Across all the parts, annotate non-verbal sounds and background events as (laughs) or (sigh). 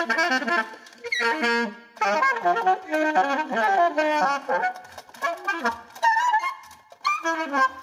Yeah. (laughs) (laughs)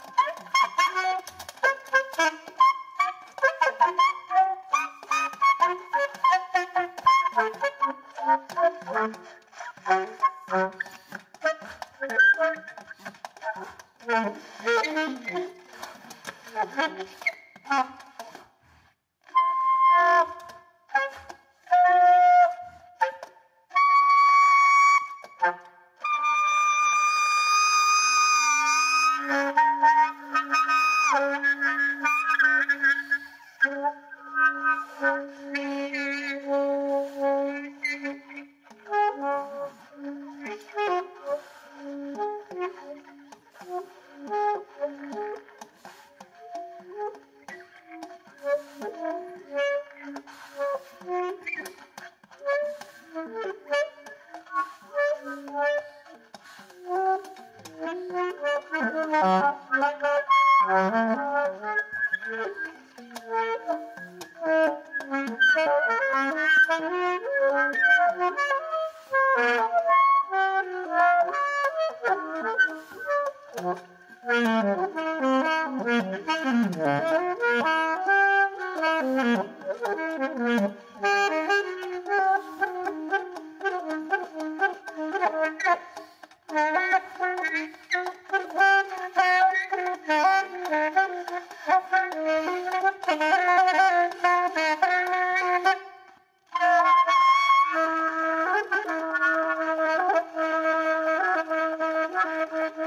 Ha ha ha!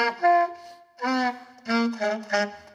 Mm-hmm. (laughs)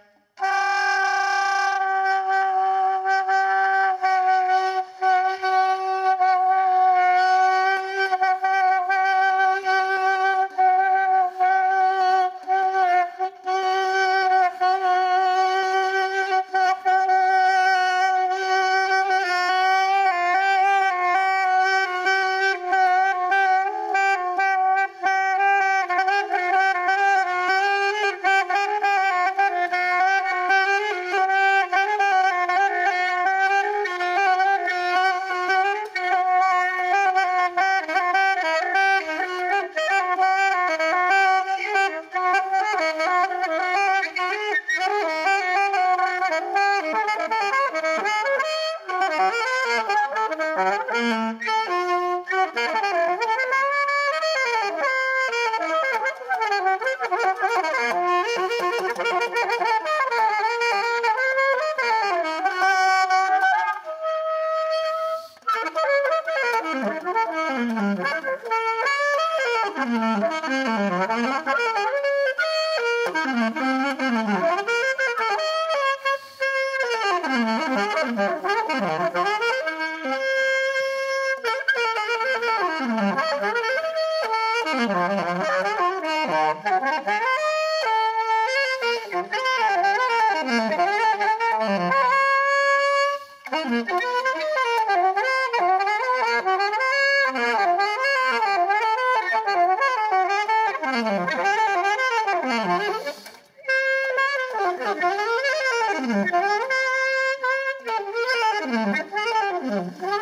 ハハハハ!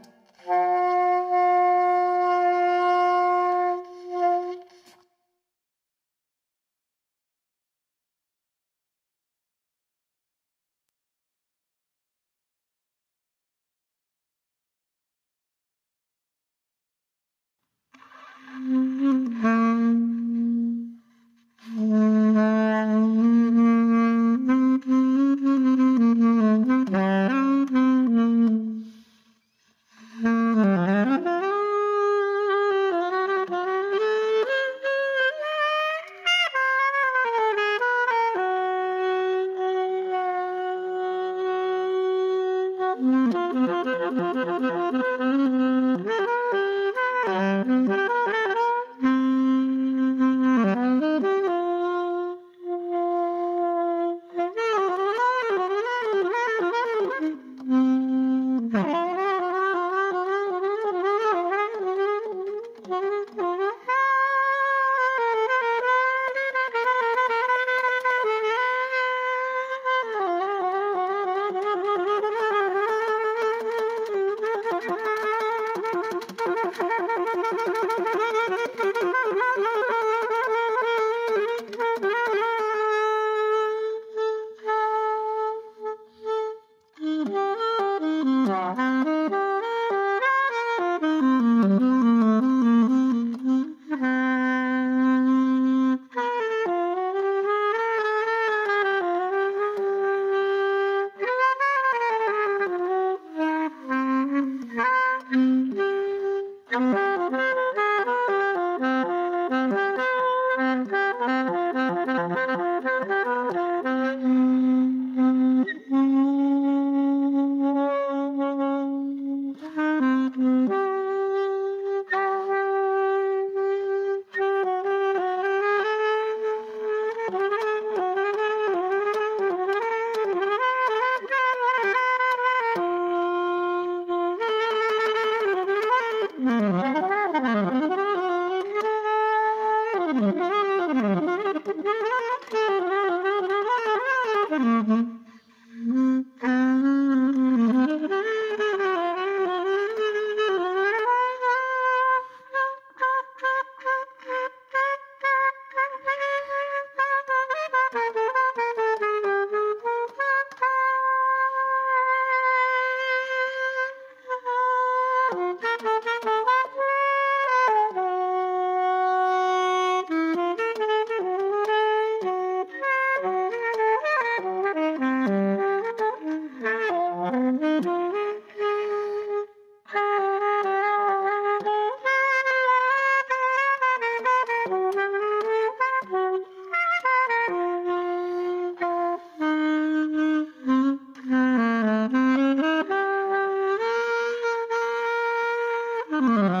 Mm-hmm.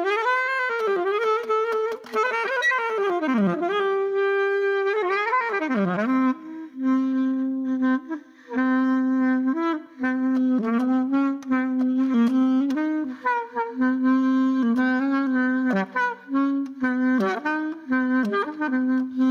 Mm-hmm.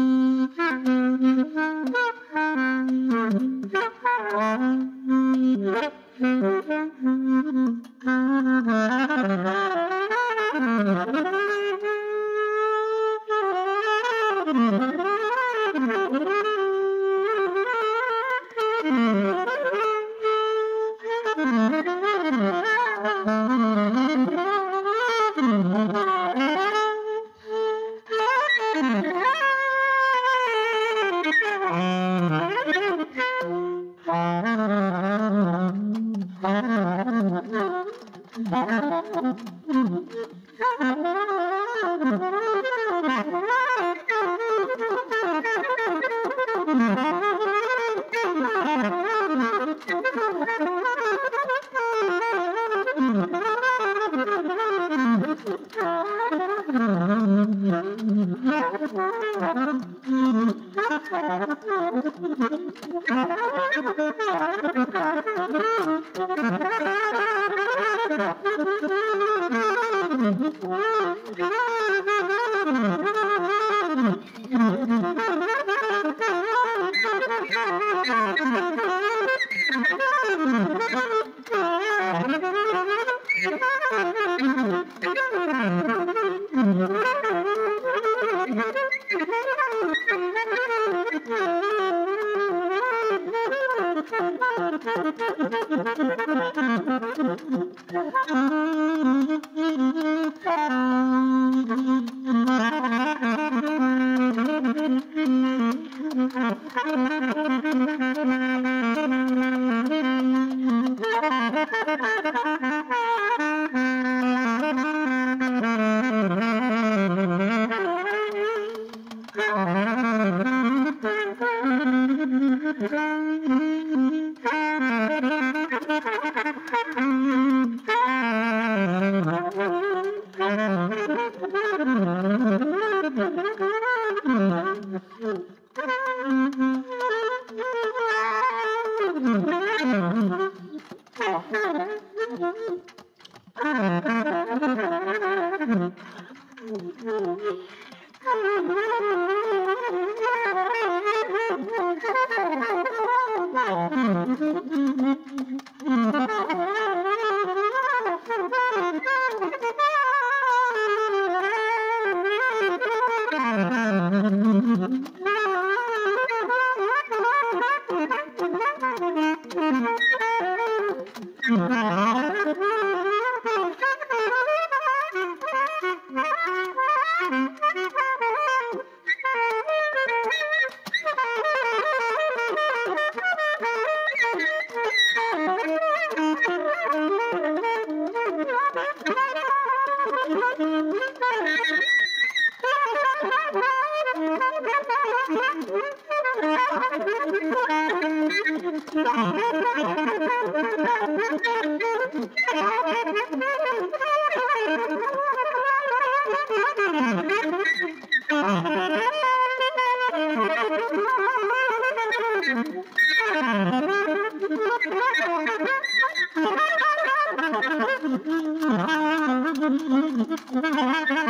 Thank you.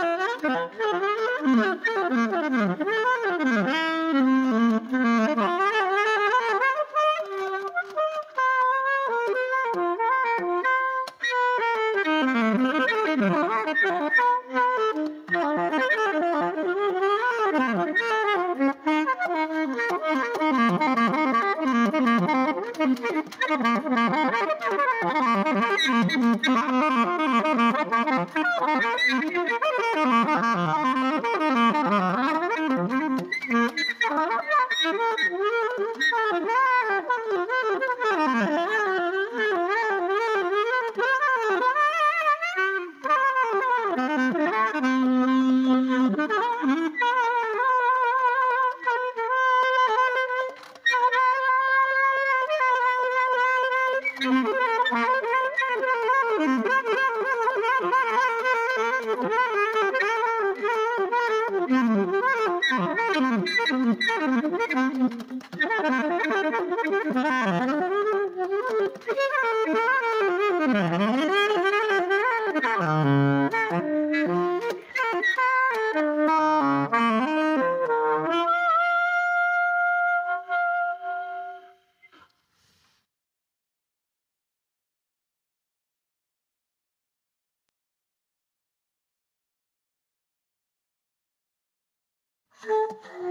Hello.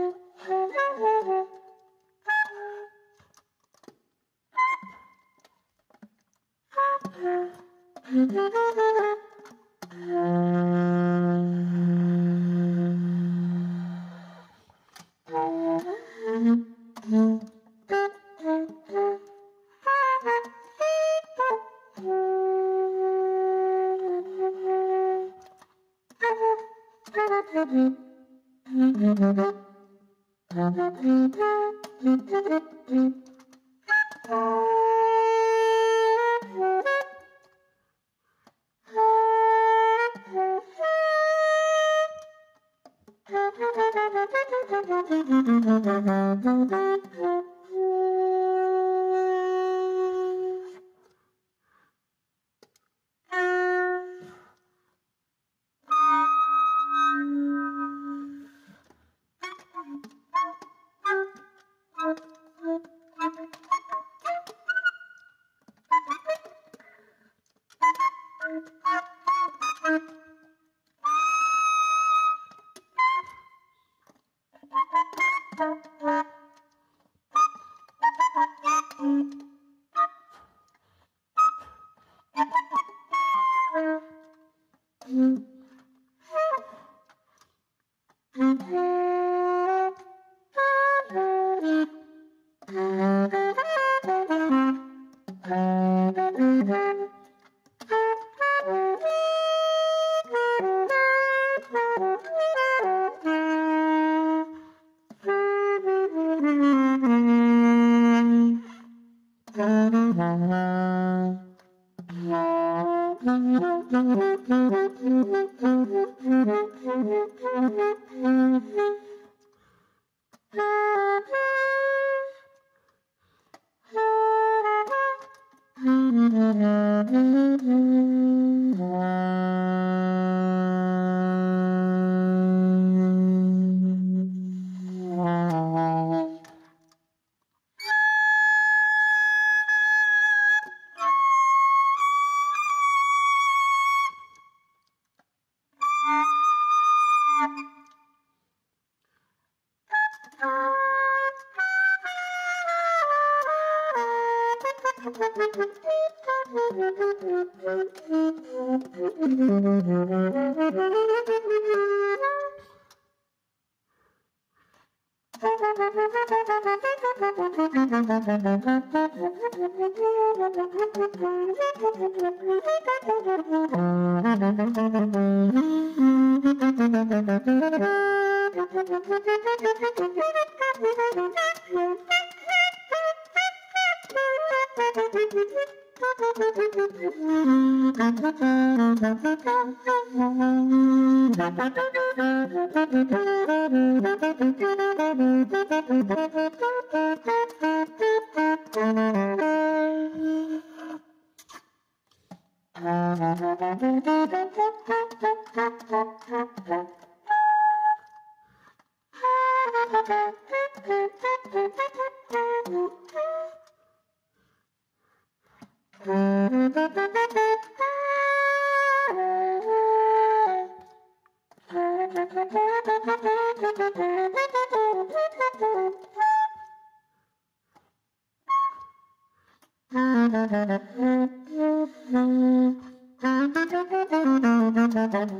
Mm-hmm.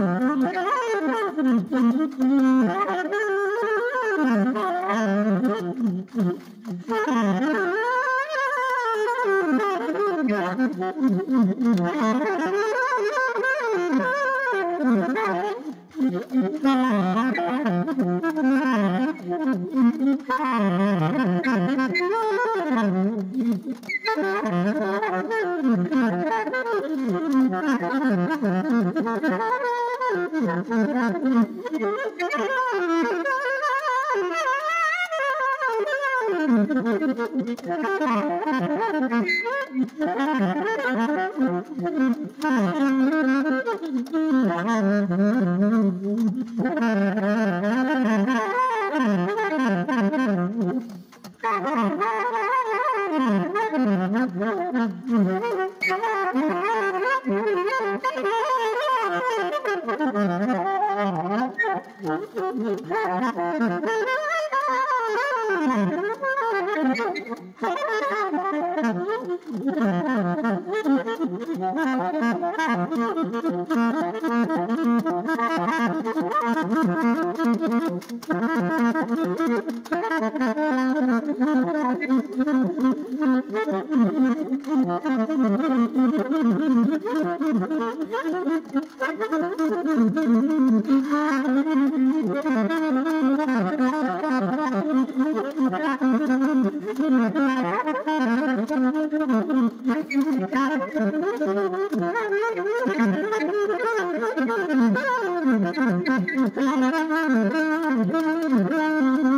Thank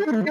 you.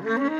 Mm-hmm.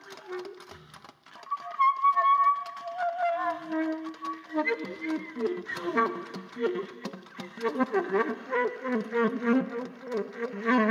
Mm-hmm.